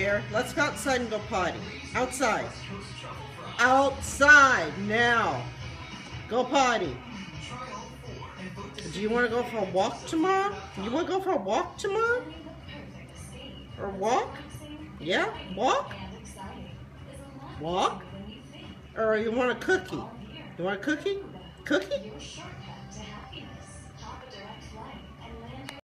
Bear, let's go outside and go potty. Outside. Outside now. Go potty. Do you want to go for a walk tomorrow? You want to go for a walk tomorrow? Or walk? Yeah? Walk? Walk? Or you want a cookie? You want a cookie? Cookie?